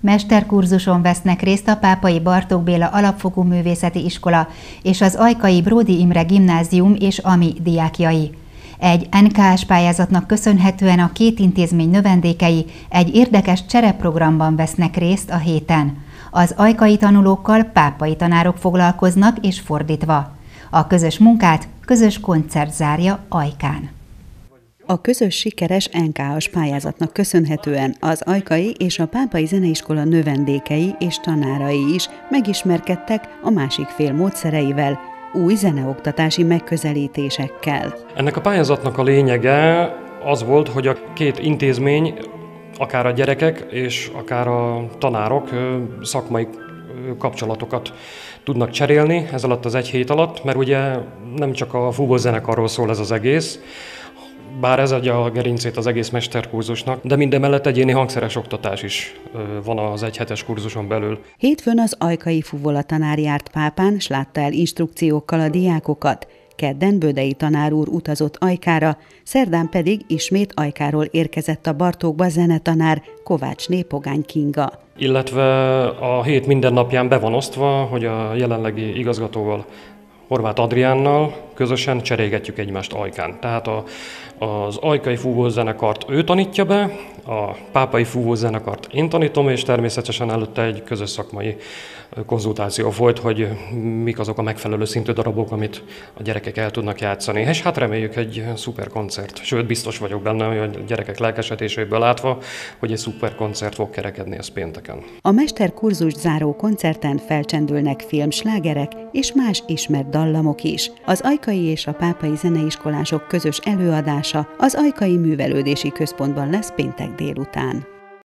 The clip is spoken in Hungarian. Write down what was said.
Mesterkurzuson vesznek részt a Pápai Bartók Béla Alapfokú Művészeti Iskola és az Ajkai Bródi Imre Gimnázium és AMI diákjai. Egy NKS pályázatnak köszönhetően a két intézmény növendékei egy érdekes csereprogramban vesznek részt a héten. Az ajkai tanulókkal pápai tanárok foglalkoznak és fordítva. A közös munkát közös koncert zárja Ajkán. A közös sikeres NKS pályázatnak köszönhetően az Ajkai és a Pápai Zeneiskola növendékei és tanárai is megismerkedtek a másik fél módszereivel, új zeneoktatási megközelítésekkel. Ennek a pályázatnak a lényege az volt, hogy a két intézmény, akár a gyerekek és akár a tanárok szakmai kapcsolatokat tudnak cserélni ez alatt az egy hét alatt, mert ugye nem csak a fúvózenekarról szól ez az egész, bár ez adja a gerincét az egész mesterkurzusnak, de mindemellett egyéni hangszeres oktatás is van az egyhetes kurzuson belül. Hétfőn az ajkai fuvola tanár járt Pápán, s látta el instrukciókkal a diákokat. Kedden Bödei tanár úr utazott Ajkára, szerdán pedig ismét Ajkáról érkezett a Bartókba zenetanár Kovács Népogány Kinga. Illetve a hét minden napján be van osztva, hogy a jelenlegi igazgatóval Horváth Adriánnal közösen cserégetjük egymást Ajkán. Tehát a, az ajkai fúvózenekart ő tanítja be, a pápai fúvózenekart én tanítom, és természetesen előtte egy közös szakmai konzultáció volt, hogy mik azok a megfelelő szintű darabok, amit a gyerekek el tudnak játszani. És hát reméljük egy szuper koncert. Sőt, biztos vagyok benne, hogy a gyerekek lelkesedéséből látva, hogy egy szuper koncert fog kerekedni ez pénteken. A mesterkurzus záró koncerten felcsendülnek filmslágerek és más ismert dallamok is. Az Ajkai és a Pápai Zeneiskolások közös előadása az Ajkai Művelődési Központban lesz péntek délután.